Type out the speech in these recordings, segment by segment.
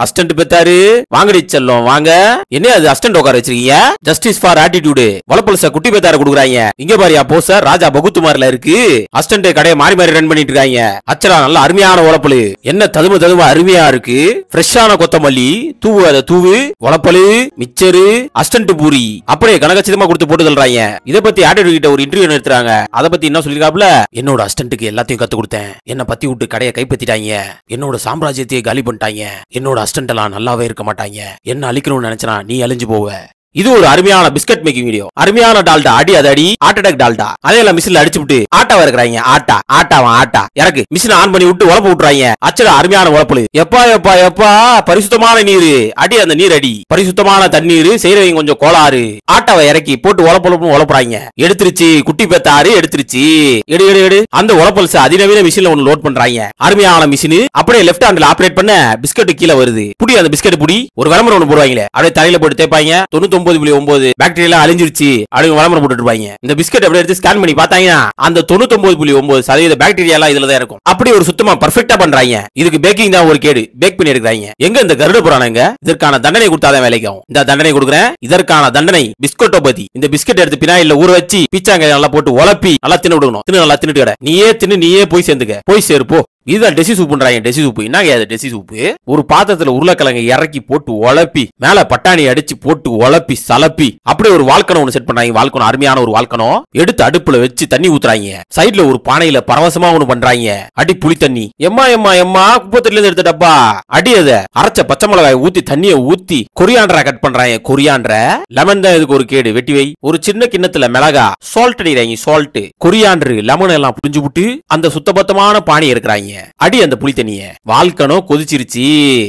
Assistant பெத்தாரு வாங்கடி செல்லும் வாங்க. என்ன அது அஸ்டன்ட் உட்கார வச்சிருக்கீங்க? ஜஸ்டிஸ் ஃபார் ஆட்டிடியூடு வளப்பலச குட்டி பெத்தார குடுக்குறாங்க. இங்க பாரியா போச ராஜா பகுத்துமார்ல இருக்கு. அஸ்டன்ட் கடையை மாறி மாறி ரன் பண்ணிட்டு இருக்காங்க. அச்சரா நல்ல அருமையான உழப்பலு என்ன ததும ததும அருமையா இருக்கு. ஃப்ரெஷ்ஷான கொத்தமல்லி. தூவு அதை தூவு. உழப்பலு மிச்சரு அஸ்டன்ட் பூரி. அப்படியே கனகச்சிதமா கொடுத்து போட்டு தள்ளுறாங்க. இத பத்தி ஆட்டிடியூட் கிட்ட ஒரு இன்டர்வியூ எடுத்துறாங்க அத பத்தி என்ன சொல்லிருக்காப்ல என்னோட அஸ்டன்ட்டுக்கு எல்லாத்தையும் கத்து கொடுத்தேன். என்ன பத்தி விட்டு கடையை கைப்பற்றிட்டாங்க. என்னோட சாம்ராஜ்யத்தையே காலி பண்ணிட்டாங்க. என்னோட அஸ்டன்ட் எல்லாம் நல்லாவே இருக்க மாட்டாங்க. என்ன அழிக்கணும்னு நினைச்சனா நீ அழிஞ்சு போவ. இது ஒரு அருமையான பிஸ்கட் மேக்கிங் வீடியோ அருமையான டால்டா. அடி அது அடி. Heart attack Dalda. அதெல்லாம் மிஷின்ல அடிச்சு விட்டு ஆட்டா இருக்கிறாங்க ஆட்டா. ஆட்டாவா ஆட்டா. இறக்கு. மிஷின் ஆன் பண்ணி விட்டு உழப்பு விட்டுறாங்க. அச்சடா அருமையான உழப்பு. எப்பா எப்பா எப்பா? பரிசுத்தமான நீர். அடி அந்த நீர் அடி. பரிசுத்தமான தண்ணீர். செய்யறவங்க கொஞ்சம் கோளாறு. ஆட்டாவை இறக்கி போட்டு உழப்பு உழப்புறாங்க. எடுத்துருச்சு. குட்டி பெத்தாரு எடுத்துருச்சு. எடு எடு எடு. அந்த உழப்பல்ஸ் அதிநவீன மிஷின்ல ஒன்னு லோட் பண்றாங்க. அருமையான மிஷின் அப்படியே லெஃப்ட் ஹேண்ட்ல ஆப்ரேட் பண்ண பிஸ்கட் கீழே வருது. புடி அந்த பிஸ்கட் புடி. ஒரு விளம்பரம் ஒன்று போடுவாங்களே. அப்படியே தலையில போட்டு தேய்ப்பாங்க. தொண்ணூத்தி ஒன்பது புள்ளி ஒன்பது பாக்டீரியா அழிஞ்சிருச்சு. அப்படின்னு விளம்பரம் போட்டுட்டு இருப்பாங்க இந்த பிஸ்கட் அப்படியே எடுத்து ஸ்கேன் பண்ணி பார்த்தாங்கன்னா அந்த தொண்ணூத்தி ஒன்பது புள்ளி ஒன்பது சதவீத பாக்டீரியா எல்லாம் இதுல தான் இருக்கும். அப்படி ஒரு சுத்தமா பர்ஃபெக்டா பண்றாங்க. இதுக்கு பேக்கிங் தான் ஒரு கேடு. பேக் பண்ணி எடுக்கிறாங்க. எங்க இந்த கருட புராணங்க? இதற்கான தண்டனை கொடுத்தாதான் வேலைக்காகும் இந்த தண்டனை கொடுக்குறேன். இதற்கான தண்டனை பிஸ்கட்டோ பத்தி இந்த பிஸ்கட் எடுத்து பினாயில ஊற வச்சு பீச்சாங்க நல்லா போட்டு உழப்பி நல்லா தின்னு விடுக்கணும். தின்னு நல்லா தின்னுட்டு கிட. நீயே தின்னு நீயே போய் சேர்ந்துக்க. போய் சேர்ப்போ இதுதான் டெசி சூப்புன்றாங்க டெசி சூப்பு என்னங்க அது டெசி சூப்பு ஒரு பாத்திரத்துல உருளைக்கிழங்கு இறக்கி போட்டு உழப்பி மேல பட்டாணி அடிச்சு போட்டு உழப்பி சலப்பி. அப்படியே ஒரு வாழ்க்கணம் ஒன்று செட் பண்றாங்க வாழ்க்கணும் அருமையான ஒரு வால்கனம் எடுத்து அடுப்புல வச்சு தண்ணி ஊத்துறாங்க. சைடுல ஒரு பானையில பரவசமா ஒண்ணு பண்றாங்க. அடி புளி தண்ணி. எம்மா எம்மா எம்மா குப்பத்துல இருந்து எடுத்த டப்பா. அடி அத. அரைச்ச பச்சை மிளகாய் ஊத்தி தண்ணிய ஊத்தி கொரியாண்டரா கட் பண்றாங்க கொரியாண்டர லெமன் தான் இதுக்கு ஒரு கேடு வெட்டி வை. ஒரு சின்ன கிண்ணத்துல மிளகா சால்ட் அடிக்கிறாங்க சால்ட் கொரியாண்டரு லெமன் எல்லாம் புரிஞ்சு விட்டு அந்த சுத்தபத்தமான பானை இருக்கிறாங்க அடி அந்த புளி தண்ணிய. வாழ்க்கணும் கொதிச்சிருச்சு.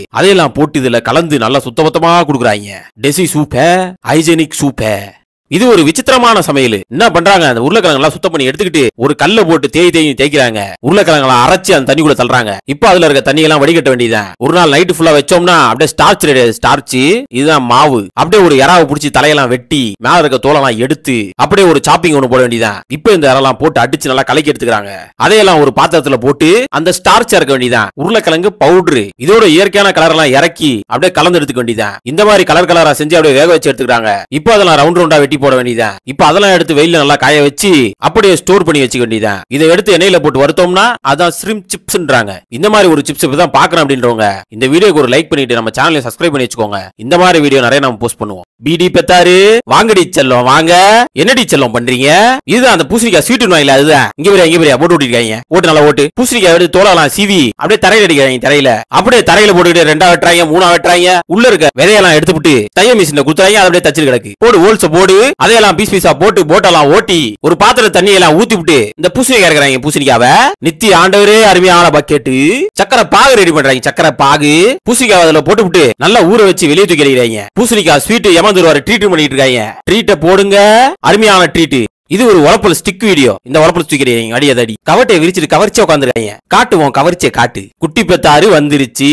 அதையெல்லாம் போட்டு இதுல கலந்து நல்லா சுத்தபத்தமா குடுக்குறாங்க டெசி சூப்ப ஹைஜெனிக் சூப்ப. இது ஒரு விசித்திரமான சமையல். என்ன பண்றாங்க? அந்த உருளைக்கிழங்கு எல்லாம் சுத்தம் பண்ணி எடுத்துக்கிட்டு ஒரு கல்ல போட்டு தேய் தேய் தேய்க்கிறாங்க. உருளைக்கிழங்குல அரைச்சு அந்த தண்ணிக்குள்ள தள்ளுறாங்க. இப்போ அதுல இருக்க தண்ணி எல்லாம் வடிகட்ட வேண்டியதான் ஒரு நாள் நைட்டு ஃபுல்லா வச்சோம்னா அப்படியே ஸ்டார்ச் ஸ்டார்ச் இதுதான் மாவு. அப்படியே ஒரு இறாவை பிடிச்சி தலையெல்லாம் வெட்டி மேல இருக்க தோலெல்லாம் எடுத்து அப்படியே ஒரு சாப்பிங் ஒன்று போட வேண்டியதான் இப்போ இந்த இறெல்லாம் போட்டு அடிச்சு நல்லா கலக்கி எடுத்துக்கிறாங்க. அதையெல்லாம் ஒரு பாத்திரத்துல போட்டு அந்த ஸ்டார்ச் இறக்க வேண்டியதான் உருளைக்கிழங்கு பவுடரு இதோட இயற்கையான கலர் எல்லாம் இறக்கி அப்படியே கலந்து எடுத்துக்க வேண்டியதான் இந்த மாதிரி கலர் கலரா செஞ்சு அப்படியே வேக வச்சு எடுத்துக்கிறாங்க. இப்போ அதெல்லாம் ரவுண்ட் ரவுண்டா வெட்டி போட வேண்டியதா? இப்போ அதெல்லாம் எடுத்து வெயில நல்லா காய வச்சு அப்படியே ஸ்டோர் பண்ணி வச்சுக்க வேண்டியதா? இதை எடுத்து எண்ணெயில போட்டு வருத்தோம்னா அதான் ஸ்ரிம் சிப்ஸ்ன்றாங்க இந்த மாதிரி ஒரு சிப்ஸ் தான் பாக்குறேன் அப்படின்றவங்க இந்த வீடியோக்கு ஒரு லைக் பண்ணிட்டு நம்ம சேனலை சப்ஸ்கிரைப் பண்ணி வச்சுக்கோங்க. இந்த மாதிரி வீடியோ நிறைய நம்ம போஸ்ட் பண்ணுவோம். பிடி பெத்தாரு வாங்கடி செல்லம் வாங்க. என்னடி செல்லம் பண்றீங்க? இதுதான் அந்த பூசணிக்காய் ஸ்வீட் வாங்கல அதுதான். இங்க வரையா இங்க வரையா போட்டு ஓட்டிருக்காங்க ஓட்டு நல்லா ஓட்டு. பூசணிக்காய் எடுத்து தோலலாம் சிவி அப்படியே தரையில அடிக்கிறாங்க தரையில. அப்படியே தரையில போட்டுக்கிட்டு ரெண்டா வெட்டுறாங்க மூணா வெட்டுறாங்க. உள்ள இருக்க விதையெல்லாம் எடுத்து விட்டு தைய மிஷின்ல குத்துறாங்க அதை அப்படியே தச்சு கிடக்கு. போடு ஹோல்ஸ் போடு. அதையெல்லாம் பீஸ் பீஸா போட்டு போட்டெல்லாம் ஓட்டி ஒரு பாத்திர தண்ணி எல்லாம் ஊத்தி விட்டு இந்த பூசணிக்காய் இருக்கிறாங்க பூசணிக்காவ. நித்தி ஆண்டவரே அருமையான பக்கெட்டு. சக்கரை பாகு ரெடி பண்றாங்க சக்கரை பாகு. பூசணிக்காய் அதுல போட்டு விட்டு நல்லா ஊற வச்சு வெளியே தூக்கி அடிக்கிறாங்க பூசணிக்காய் ஸ்வீட் ஏமாந்துருவாரு ட்ரீட் பண்ணிட்டு இருக்காங்க. ட்ரீட்டை போடுங்க. அருமையான ட்ரீட் இது ஒரு உழப்பல் ஸ்டிக் வீடியோ இந்த உழப்பல் தூக்கிறீங்க அடி அது அடி. கவட்டையை விரிச்சிட்டு கவர்ச்சி உட்காந்துருக்காங்க காட்டுவோம் கவர்ச்சியை காட்டு. குட்டி பெத்தாரு வந்துருச்சு.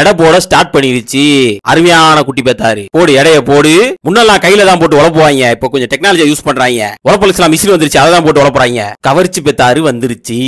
எடை போட ஸ்டார்ட் பண்ணிருச்சு. அருமையான குட்டி பெத்தாரு போடு எடைய போடு. முன்னெல்லாம் கையில தான் போட்டு உழப்புவாங்க. இப்போ கொஞ்சம் டெக்னாலஜி யூஸ் பண்றாங்க. உழப்பலுக்கு மிஷின் வந்துருச்சு அதை தான் போட்டு உழப்புறாங்க. கவர்ச்சி பெத்தாரு வந்துருச்சு.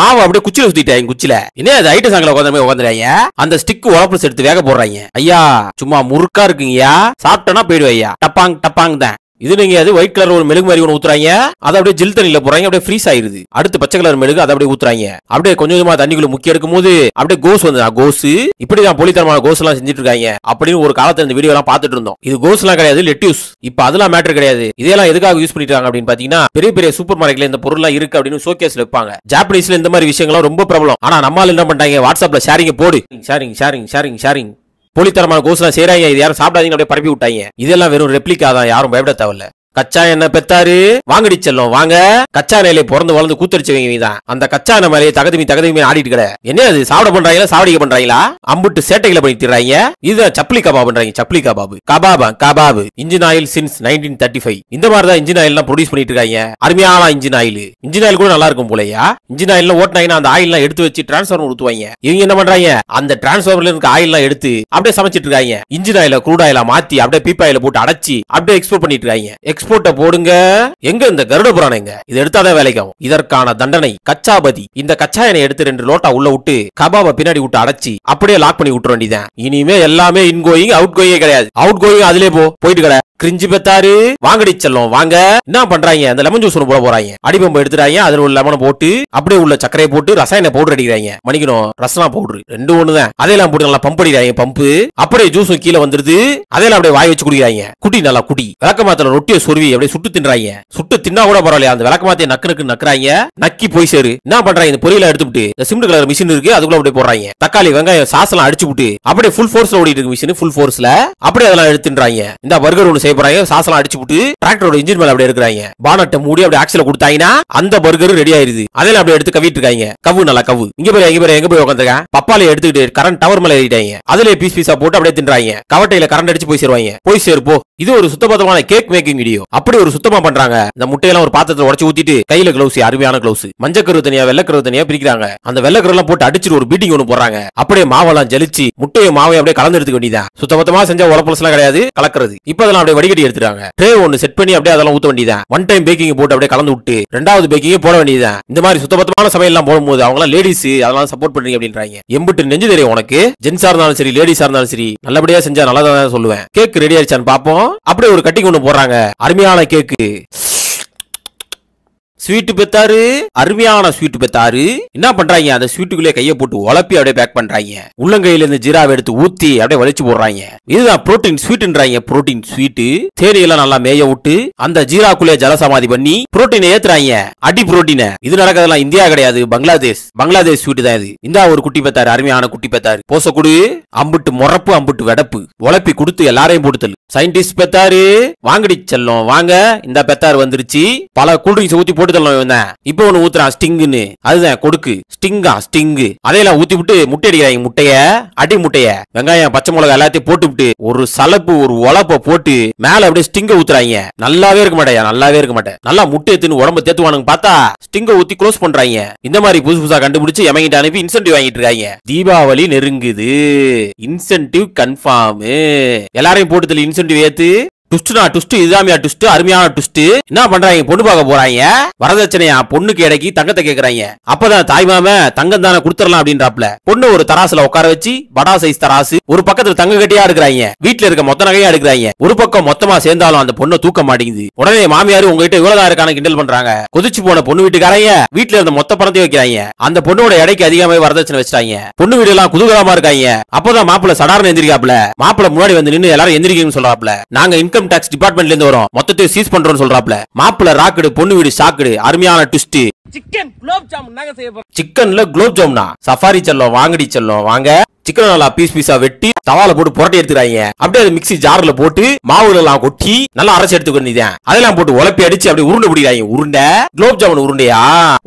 மாவு அப்படியே குச்சில சுத்திட்டாங்க குச்சில என்ன அது ஐட்டம் சாங்கல உட்காந்து உட்காந்துறாங்க அந்த ஸ்டிக் உழப்பல்ஸ் எடுத்து வேக போடுறாங்க. ஐயா சும்மா முறுக்கா இருக்குங்கய்யா. சாப்பிட்டோன்னா போயிடுவா ஐயா டப்பாங் டப்பாங் தான். இது நீங்க அது ஒயிட் கலர் ஒரு மெழுகு மாதிரி ஒன்று ஊத்துறாங்க. அதை அப்படியே ஜில் தண்ணியில போறாங்க அப்படியே ஃப்ரீஸ் ஆயிருது. அடுத்து பச்சை கலர் மெழுகு அதை அப்படியே ஊத்துறாங்க. அப்படியே கொஞ்சம் கொஞ்சமா தண்ணிக்குள்ள முக்கிய எடுக்கும் போது அப்படியே கோஸ் வந்து கோஸ் இப்படிதான் போலித்தனமான கோஸ் எல்லாம் செஞ்சுட்டு இருக்காங்க அப்படின்னு ஒரு காலத்துல இந்த வீடியோ எல்லாம் பார்த்துட்டு இருந்தோம். இது கோஸ் எல்லாம் கிடையாது லெட்யூஸ் இப்ப அதெல்லாம் மேட்டர் கிடையாது. இதெல்லாம் எதுக்காக யூஸ் பண்ணிட்டாங்க அப்படின்னு பாத்தீங்கன்னா பெரிய பெரிய சூப்பர் மார்க்கெட்ல இந்த பொருள் இருக்கு அப்படின்னு ஷோகேஸ்ல வைப்பாங்க. ஜாப்பனீஸ்ல இந்த மாதிரி விஷயங்கள்லாம் ரொம்ப பிரபலம். ஆனா நம்மால என்ன பண்றாங்க வாட்ஸ்அப்ல ஷேரிங் போடு. ஷேரிங் ஷேரிங் ஷேரிங் ஷேரிங் போலித்தரமான கோஸ்லாம் செய்றாங்க. இது யாரும் சாப்பிடாதீங்க அப்படியே பரப்பி விட்டாங்க. இதெல்லாம் வெறும் ரெப்ளிக்காதான் யாரும் பயப்பட தேவையில்ல. கச்சா என்ன பெத்தாரு? வாங்கடி செல்லம் வாங்க. கச்சா எண்ணெயில பிறந்து வளர்ந்து கூத்தடிச்சவங்க தான் அந்த கச்சா எண்ணெய் மேலே தகுதி தகுதி ஆடிட்டு கிட என்ன அது? சாப்பிட பண்றாங்களா சாவடிக்க பண்றாங்களா? அம்புட்டு சேட்டைகளை பண்ணி திடுறாங்க இதுதான் சப்ளி கபாப் பண்றாங்க சப்ளி kebab. கபாபா kebab. Engine oil since nineteen thirty five இந்த மாதிரி தான் இன்ஜின் ஆயில் எல்லாம் ப்ரொடியூஸ் பண்ணிட்டு இருக்காங்க. அருமையான இன்ஜின் ஆயில். இன்ஜின் ஆயில் கூட நல்லா இருக்கும் போலயா? இன்ஜின் ஆயில் ஓட்டினாங்கன்னா அந்த ஆயில் எடுத்து வச்சு டிரான்ஸ்ஃபார்மர் ஊத்துவாங்க இவங்க என்ன பண்றாங்க? அந்த டிரான்ஸ்ஃபார்மர்ல இருக்க ஆயில் எடுத்து அப்படியே சமைச்சிட்டு இருக்காங்க. இன்ஜின் ஆயில குரூட் ஆயில மாத்தி அப்படியே பீப் ஆயில போட்டு அடைச்சி அப்படியே எக்ஸ்போர்ட் பண்ணிட்டு இருக்காங்க. எக்ஸ்போர்ட் எக்ஸ்போர்ட்ட போடுங்க. எங்க இந்த கருட புராணம் எங்க இது எடுத்தாதான் வேலைக்காகும் இதற்கான தண்டனை கச்சாபதி. இந்த கச்சா எண்ணெய் எடுத்து ரெண்டு லோட்டா உள்ள விட்டு கபாப பின்னாடி விட்டு அடைச்சி அப்படியே லாக் பண்ணி விட்டுற வேண்டியதான் இனிமே எல்லாமே இன்கோயிங் அவுட் கோயிங்கே கிடையாது. அவுட் கோயிங் அதுலயே போ போயிட்டு கடை. கிரிஞ்சு பெத்தாரு. வாங்கடி செல்லம் வாங்க. என்ன பண்றாங்க? அந்த லெமன் ஜூஸ் ஒன்று போட போறாங்க. அடிபம்பு எடுத்துறாங்க அதுல உள்ள லெமனை போட்டு அப்படியே உள்ள சர்க்கரையை போட்டு ரசாயன பவுடர் அடிக்கிறாங்க. மணிக்கணும் ரசனா பவுடர் ரெண்டு ஒண்ணுதான். அதையெல்லாம் போட்டு நல்லா பம்ப் அடிக்கிறாங்க பம்பு அப்படியே ஜூஸும் கீழே வந்துருது. அதையெல்லாம் அப்படியே வாய் வச்சு குடிக்கிறாங்க. குடி நல்லா குடி. விளக்கமாத்துல ரொட்டியை சொருவி அப்படியே சுட்டு தின்றாங்க. சுட்டு தின்னா கூட பரவாயில்ல அந்த விளக்கமாத்தைய நக்கு நக்கு நக்குறாங்க. நக்கி போய் சேரு. என்ன பண்றாங்க? இந்த பொரியல எடுத்துட்டு இந்த சிமெண்ட் கலர் மிஷின் இருக்கு அதுக்குள்ள அப்படியே போடுறாங்க. தக்காளி வெங்காயம் சாஸ் எல்லாம் அடிச்சு விட்டு அப்படியே ஃபுல் ஃபோர்ஸ்ல ஓடிட்டு இருக்கு மிஷின் ஃபுல் ஃபோர்ஸ்ல அப்படியே அதெல்லாம் எடுத்துன்றாங்க இந்த பர்கர் ஒன்று செய்ய போறாங்க சாஸ் எல்லாம் அடிச்சு விட்டு டிராக்டரோட இன்ஜின் மேல அப்படியே இருக்கிறாங்க. பானட்டை மூடி அப்படி ஆக்சில கொடுத்தாங்கன்னா அந்த பர்கர் ரெடி ஆயிருது. அதெல்லாம் அப்படியே எடுத்து கவிட்டு இருக்காங்க. கவு நல்லா கவு இங்க போய் எங்க போய் எங்க போய் உட்காந்துருக்கேன் பப்பால எடுத்துக்கிட்டு கரண்ட் டவர் மேல ஏறிட்டாங்க. அதுல பீஸ் பீஸா போட்டு அப்படியே தின்றாங்க. கவட்டையில கரண்ட் அடிச்சு போய் சேருவாங்க. போய் சேர்ப்போ. இது ஒரு சுத்தபத்தமான கேக் மேக்கிங் வீடியோ அப்படி ஒரு சுத்தமா பண்றாங்க. இந்த முட்டையெல்லாம் ஒரு பாத்திரத்துல உடச்சு ஊத்திட்டு கையில கிளவுஸ் அருமையான கிளவுஸ் மஞ்சக்கரு தனியா வெள்ளக்கரு தனியா பிரிக்கிறாங்க. அந்த வெள்ளக்கரு எல்லாம் போட்டு அடிச்சுட்டு ஒரு பீட்டிங் ஒன்று போடுறாங்க. அப்படியே மாவெல்லாம் ஜலிச்சு முட்டையை மாவை அப்படியே கலந்து எடுத்துக்க வேண்டியதான் சுத்தபத்தமா செஞ்ச உழப்பலஸ் எல்லாம் கிடையாது. கலக்கிறது. இப்ப அதெல்லாம் அப்படியே வடிகட்டி எடுத்துறாங்க ட்ரே ஒன்னு செட் பண்ணி அப்படியே அதெல்லாம் ஊத்த வேண்டியதான் ஒன் டைம் பேக்கிங் போட்டு அப்படியே கலந்து விட்டு ரெண்டாவது பேக்கிங் போட வேண்டியதான் இந்த மாதிரி சுத்தபத்தமான சமையல் எல்லாம் போடும்போது அவங்க எல்லாம் லேடிஸ் அதெல்லாம் சப்போர்ட் பண்றீங்க அப்படின்றாங்க. எம்பிட்டு நெஞ்சு தெரியும் உனக்கு. ஜென்ஸா இருந்தாலும் சரி லேடிஸா இருந்தாலும் சரி நல்லபடியா செஞ்சா நல்லா தான் சொல்லுவேன். கேக் ரெடி ஆயிடுச்சான்னு பாப்போம் அப்படியே ஒரு கட்டிங் ஒன்று போடுறாங்க. அருமையான கேக்கு ஸ்வீட் பெத்தாரு? அருமையான ஸ்வீட் பெத்தாரு. என்ன பண்றாங்க? அந்த ஸ்வீட்டுக்குள்ளே கையை போட்டு உழப்பி அப்படியே பேக் பண்றாங்க. உள்ளங்கையில இருந்து ஜீராவை எடுத்து ஊத்தி அப்படியே வலிச்சு போடுறாங்க. இதுதான் புரோட்டீன் ஸ்வீட்ன்றாங்க புரோட்டீன் ஸ்வீட்டு தேனியெல்லாம் நல்லா மேய விட்டு அந்த ஜீராக்குள்ளே ஜலசமாதி பண்ணி புரோட்டீனை ஏத்துறாங்க. அடி புரோட்டீனை இது நடக்கிறதெல்லாம் இந்தியா கிடையாது. பங்களாதேஷ். பங்களாதேஷ் ஸ்வீட் தான் இது. இந்த ஒரு குட்டி பெத்தாரு அருமையான குட்டி பெத்தாரு. போச குடு. அம்புட்டு முறப்பு அம்புட்டு வெடப்பு. உழப்பி கொடுத்து எல்லாரையும் போடுத்தல் சயின்டிஸ்ட் பெத்தாரு. வாங்கடி செல்லம். வாங்க. இந்த பெத்தாரு வந்துருச்சு. பல கூல்ட்ரிங்ஸ் ஊத்தி போட்டு தள்ளணும் இவன் இப்போ ஒண்ணு ஊத்துறான் ஸ்டிங்குன்னு. அதுதான் கொடுக்கு. ஸ்டிங்கா ஸ்டிங்கு. அதையெல்லாம் ஊத்தி விட்டு முட்டை அடிக்கிறாங்க முட்டைய. அடி முட்டைய. வெங்காயம் பச்சை மிளகா எல்லாத்தையும் போட்டு விட்டு ஒரு சலப்பு ஒரு உழப்ப போட்டு மேல அப்படியே ஸ்டிங்க ஊத்துறாங்க. நல்லாவே இருக்க மாட்டேயா நல்லாவே இருக்க மாட்டேன். நல்லா முட்டையை தின்னு உடம்பு தேத்துவானுங்க பார்த்தா ஸ்டிங்க ஊத்தி க்ளோஸ் பண்றாங்க. இந்த மாதிரி புதுசு புதுசா கண்டுபிடிச்சு எமங்கிட்ட அனுப்பி இன்சென்டிவ் வாங்கிட்டு இருக்காங்க. தீபாவளி நெருங்குது. இன்சென்டிவ் கன்ஃபார்ம் எல்லாரையும் போட்டு இன்சென்டிவ் ஏத்து. டுஸ்ட்னா டுஸ்ட் இஸ்லாமியா டுஸ்ட் அருமையான டுஸ்ட். என்ன பண்றாங்க? பொண்ணு பார்க்க போறாங்க. வரதட்சணையா பொண்ணுக்கு இடைக்கு தங்கத்தை கேக்குறாங்க. அப்பதான் தாய் மாம தங்கம் தானே குடுத்துடலாம் அப்படின்றாப்ல பொண்ணு ஒரு தராசுல உட்கார வச்சு படா சைஸ் தராசு ஒரு பக்கத்துல தங்க கட்டியா எடுக்கிறாங்க. வீட்டுல இருக்க மொத்த நகையா எடுக்கிறாங்க. ஒரு பக்கம் மொத்தமா சேர்ந்தாலும் அந்த பொண்ணை தூக்க மாட்டேங்குது. உடனே மாமியார் உங்ககிட்ட இவ்வளவுதான் இருக்கான கிண்டல் பண்றாங்க. கொதிச்சு போன பொண்ணு வீட்டுக்காரங்க வீட்டுல இருந்த மொத்த பணத்தையும் வைக்கிறாங்க. அந்த பொண்ணோட இடைக்கு அதிகமாக வரதட்சணை வச்சிட்டாங்க. பொண்ணு வீடு எல்லாம் குதூகலமா இருக்காங்க. அப்பதான் மாப்பிள்ள சடார்னு எந்திரிக்காப்ல மாப்பிள்ள முன்னாடி வந்து நின்னு எல்லாரும் எந்திரிக்கணும்னு சொல்றாப்ல நாங்க இன்கம் டாக்ஸ் டிபார்ட்மெண்ட்ல இருந்து வரும். மொத்தத்தையும் சீஸ் பண்றோம்னு சொல்றாப்ல. மாப்பிள்ள ராக்குடு பொண்ணு வீடு சாக்கெடு அருமையான ட்விஸ்ட் சிக்கன் குலோப் ஜாமுன் தாங்க செய்ய போறோம். சிக்கன்ல குலோப் ஜாமுனா சஃபாரி செல்லம் வாங்கடி செல்லம் வாங்க. சிக்கன் நல்லா பீஸ் பீஸா வெட்டி தவால போட்டு புரட்டி எடுத்துறாங்க அப்படியே அது மிக்ஸி ஜார்ல போட்டு மாவுல எல்லாம் கொட்டி நல்லா அரைச்சு எடுத்துக்கணும் அதெல்லாம் போட்டு உழப்பி அடிச்சு அப்படியே உருண்டை பிடிக்கிறாங்க. உருண்டை. குலோப் ஜாமுன் உருண்டையா?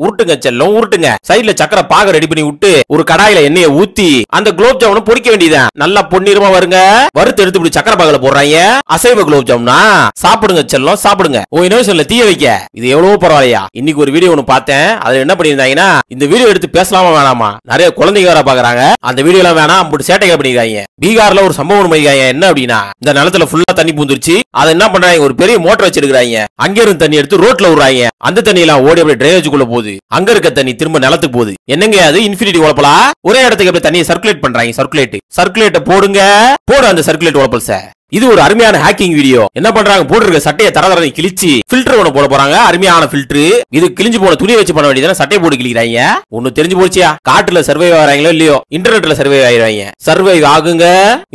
உருட்டுங்க செல்லம் உருட்டுங்க. சைட்ல சக்கரை பாக ரெடி பண்ணி விட்டு ஒரு கடாயில எண்ணெயை ஊத்தி அந்த குலோப் ஜாமுன் பொடிக்க வேண்டியதான் நல்லா பொன்னிறமா வருங்க. வறுத்து எடுத்து இப்படி சக்கரை பாகல போடுறாங்க. அசைவ குலோப் ஜாமுனா சாப்பிடுங்க செல்லம் சாப்பிடுங்க. உன் இனோவேஷன்ல தீய வைக்க. இது எவ்வளவு பரவாயில்லையா? இன்னைக்கு ஒரு வீடியோ ஒன்னு பார்த்தேன். அதுல என்ன பண்ணிருந்தாங்கன்னா இந்த வீடியோ எடுத்து பேசலாமா வேணாமா? நிறைய குழந்தைங்க வேற பாக்குறாங்க. அந்த வீடியோ எல்லாம் வேணாம் அப்படி சேட்டைகள் பண்ணிருக்காங்க பீகார்ல ஒரு சம்பவம் பண்ணிருக்காங்க என்ன அப்படின்னா இந்த நிலத்துல ஃபுல்லா தண்ணி பூந்துருச்சு. அதை என்ன பண்றாங்க ஒரு பெரிய மோட்டர் வச்சிருக்காங்க அங்க இருந்து தண்ணி எடுத்து ரோட்ல விடுறாங்க. அந்த தண்ணி எல்லாம் ஓடி அப்படியே டிரைனேஜுக்குள்ள போகுது. அங்க இருக்க தண்ணி திரும்ப நிலத்துக்கு போகுது. என்னங்க அது? இன்ஃபினிட்டி உழப்பலா? ஒரே இடத்துக்கு அப்படியே தண்ணியை சர்க்குலேட் பண்றாங்க சர்க்குலேட் சர்க்குலேட்டை போடுங்க. போடு அந்த சர்க்குலேட் உழப்பல் சார் இது ஒரு அருமையான ஹேக்கிங் வீடியோ என்ன பண்றாங்க? போட்டுருக்க சட்டையை தர தரதை கிழிச்சு பில்டர் ஒண்ணு போட போறாங்க. அருமையான பில்டர் இது கிழிஞ்சு போன துணியை வச்சு பண்ண வேண்டியது சட்டையை போட்டு கிழிக்கிறாங்க. ஒண்ணு தெரிஞ்சு போச்சியா? காட்டுல சர்வை ஆகிறாங்களோ இல்லையோ? இன்டர்நெட்ல சர்வை ஆயிடுவாங்க. சர்வை ஆகுங்க.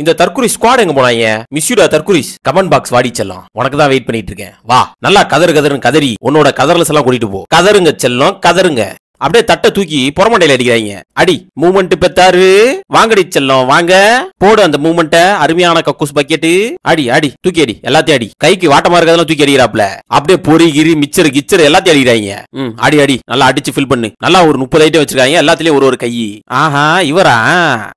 இந்த தற்குறி ஸ்குவாட் எங்க போனாங்க? மிஸ்யூடா தற்குறிஸ் கமெண்ட் பாக்ஸ் வாடி செல்லம். உனக்கு தான் வெயிட் பண்ணிட்டு இருக்கேன். வா. நல்லா கதறு கதருன்னு கதறி உன்னோட கதர்லஸ் எல்லாம் கூட்டிட்டு போ. கதருங்க செல்லம் கதருங்க அப்படியே தட்டை தூக்கி புறமண்டையில அடிக்கிறாங்க. அடி மூமெண்ட் பெத்தாரு. வாங்கடி செல்லம் வாங்க. போடு அந்த மூமெண்ட்ட அருமையான கக்கூஸ் பக்கெட்டு அடி அடி தூக்கி அடி எல்லாத்தையும் அடி. கைக்கு வாட்டமா இருக்கிறதெல்லாம் தூக்கி அடிக்கிறாப்ல அப்படியே பொறி கிரி மிச்சர் கிச்சர் எல்லாத்தையும் அடிக்கிறாங்க. ம் அடி அடி நல்லா அடிச்சு ஃபில் பண்ணு. நல்லா ஒரு முப்பது ஐட்டம் வச்சிருக்காங்க எல்லாத்துலயும் ஒரு ஒரு கை. ஆஹா இவரா?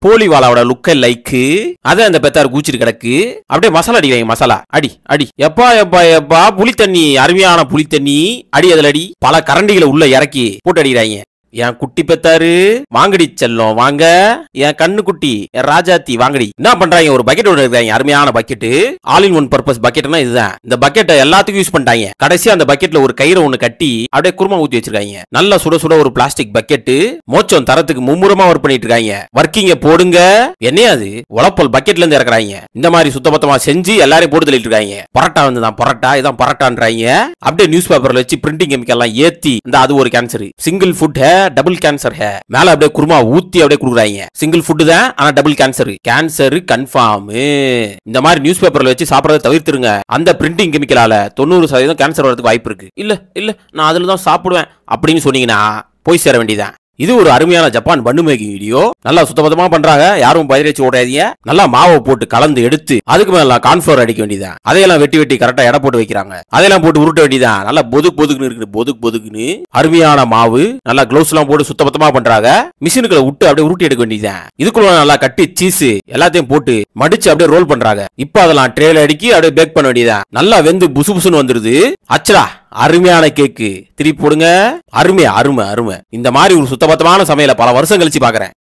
போலி வாளாவோட லுக்க லைக்கு அதை அந்த பெத்தாரு கூச்சிட்டு கிடக்கு. அப்படியே மசாலா அடிக்கிறாங்க மசாலா. அடி அடி. எப்பா எப்பா எப்பா புளி தண்ணி அருமையான புளி தண்ணி அடி அதில் அடி. பல கரண்டிகளை உள்ள இறக்கி போட்டு அடிக்கிறாங்க. என் குட்டி பெத்தாரு வாங்கடி செல்லம் வாங்க. என் கண்ணு குட்டி என் ராஜாத்தி வாங்கடி. என்ன பண்றாங்க? ஒரு பக்கெட் ஒன்று இருக்காங்க அருமையான bucket all in one purpose பக்கெட்னா இதுதான். இந்த பக்கெட்டை எல்லாத்துக்கும் யூஸ் பண்ணிட்டாங்க. கடைசியா அந்த பக்கெட்ல ஒரு கயிறு ஒன்று கட்டி அப்படியே குருமா ஊத்தி வச்சிருக்காங்க. நல்லா சுட சுட ஒரு பிளாஸ்டிக் பக்கெட் மோச்சம் தரத்துக்கு மும்முரமா ஒர்க் பண்ணிட்டு இருக்காங்க. ஒர்க்கிங்க போடுங்க. என்னையாது உழப்பல் பக்கெட்ல இருந்து இறக்குறாங்க. இந்த மாதிரி சுத்தபத்தமா செஞ்சு எல்லாரையும் போட்டு தள்ளிட்டு இருக்காங்க. பரோட்டா வந்து தான் பரோட்டா இதான் பரோட்டான்றாங்க. அப்படியே நியூஸ் பேப்பர்ல வச்சு பிரிண்டிங் கெமிக்கல் எல்லாம் ஏத்தி இந்த அது ஒரு cancer single food double cancer ஹே. மேல அப்படியே குருமா ஊத்தி அப்படியே குடுக்குறாங்க சிங்கிள் ஃபுட் தான் ஆனா டபுள் கேன்சர் கேன்சர் கன்ஃபார்ம் இந்த மாதிரி நியூஸ் பேப்பர்ல வச்சு சாப்பிடறத தவிர்த்துருங்க. அந்த பிரிண்டிங் கெமிக்கலால தொண்ணூறு சதவீதம் கேன்சர் வரதுக்கு வாய்ப்பு இருக்கு. இல்ல இல்ல நான் அதுல தான் சாப்பிடுவேன். அப்படின்னு சொன்னீங்கன்னா போய் சேர வேண்டியதான் இது ஒரு அருமையான ஜப்பான் பண்ணு மேக்கிங் வீடியோ. நல்லா சுத்தபத்தமா பண்றாங்க. யாரும் பயிரச்சு ஓடாதீங்க. நல்லா மாவை போட்டு கலந்து எடுத்து அதுக்கு மேல கான்ஃபிளவர் அடிக்க வேண்டியதான் அதையெல்லாம் வெட்டி வெட்டி கரெக்டா எடை போட்டு வைக்கிறாங்க. அதையெல்லாம் போட்டு உருட்ட வேண்டியதான் நல்லா பொதுக்கு பொதுக்குன்னு இருக்குது. பொதுக்கு பொதுக்குன்னு. அருமையான மாவு. நல்லா க்ளவுஸ் எல்லாம் போட்டு சுத்தபத்தமா பண்றாங்க. மிஷினுக்குள்ள விட்டு அப்படியே உருட்டி எடுக்க வேண்டியதான் இதுக்குள்ள நல்லா கட்டி சீஸ் எல்லாத்தையும் போட்டு மடிச்சு அப்படியே ரோல் பண்றாங்க. இப்போ அதெல்லாம் ட்ரேல அடுக்கி அப்படியே பேக் பண்ண வேண்டியதான் நல்லா வெந்து புசு புசுன்னு வந்துருது. அச்சடா. அருமையான கேக்கு திருப்பி போடுங்க. அருமை அருமை அருமை. இந்த மாதிரி ஒரு சுத்தபத்தமான சமையலை பல வருஷம் கழிச்சு பாக்குறேன்.